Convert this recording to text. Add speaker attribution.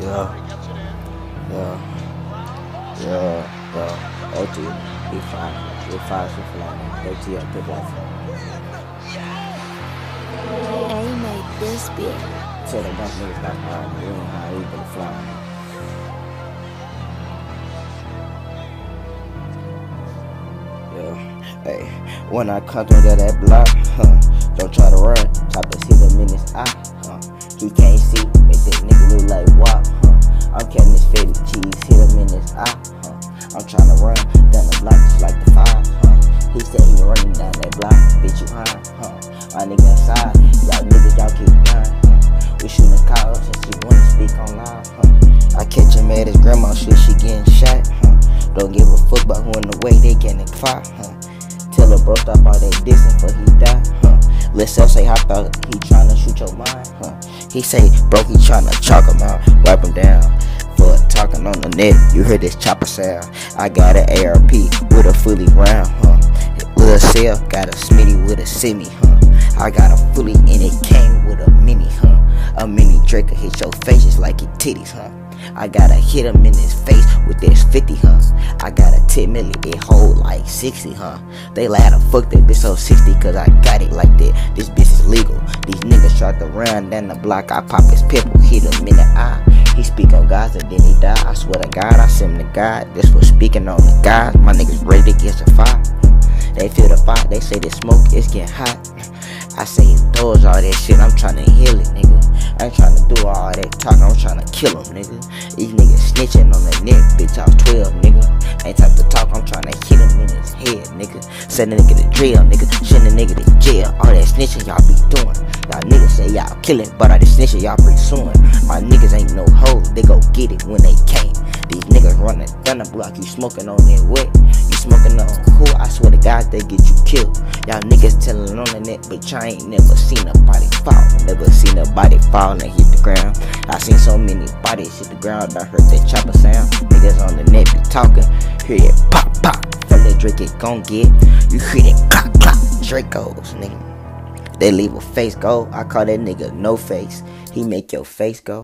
Speaker 1: Yeah. Yeah. Yeah. Yeah. OG. We five. We five. We fly. They T up. They black.
Speaker 2: They made this bit.
Speaker 1: Tell them black niggas stop hiding. We ain't high. We gonna fly. Yeah. Hey. When I come through that block, huh? Don't try to run. Chop the My nigga inside. Y'all niggas, y'all keep dying. We shooting up since she wanna speak on live, huh? I catch him at his grandma shit, she getting shot, huh? Don't give a fuck about who in the way they getting fight, huh? Tell her bro stop all that dissing for he die, huh? Lil' Self say I thought he tryna shoot your mind, huh? He say bro he tryna chalk him out, wipe him down. Talking on the net, you hear this chopper sound. I got an ARP with a fully round, huh? Lil' Self got a Smitty with a semi, huh? I got a fully and it came with a mini, huh? A mini Draco hit your face just like your titties, huh? I gotta hit him in his face with this 50, huh? I got a 10 milli, it hold like 60, huh? They lie to fuck that bitch so 60 cause I got it like that. This bitch is legal. These niggas tried to run down the block, I pop his pimple, hit him in the eye. He speak on God's and then he die. I swear to God, I send him to God. This was speaking on the God. My niggas ready to get the fire. They feel the fire, they say the smoke is getting hot. I say towards all that shit, I'm trying to heal it, nigga. I ain't trying to do all that talking, I'm trying to kill him, nigga. These niggas snitching on the neck, bitch, I was 12, nigga. Ain't time to talk, I'm trying to hit him in his head, nigga. Send a nigga to jail, nigga. Send a nigga to jail. All that snitching y'all be doing. Y'all niggas say y'all killing, but all the snitching y'all pursuing. My niggas ain't no hoes, they go get it when they can't. These niggas running down the block, you smoking on that wet. You smoking on God, they get you killed. Y'all niggas telling on the net, but y'all ain't never seen a body fall. Never seen a body fall and hit the ground. I seen so many bodies hit the ground, I heard that chopper sound. Niggas on the net be talking, hear it pop pop. Feel that Drake it gon' get. You hear that clock clock. Dracos, nigga. They leave a face go. I call that nigga no face. He make your face go.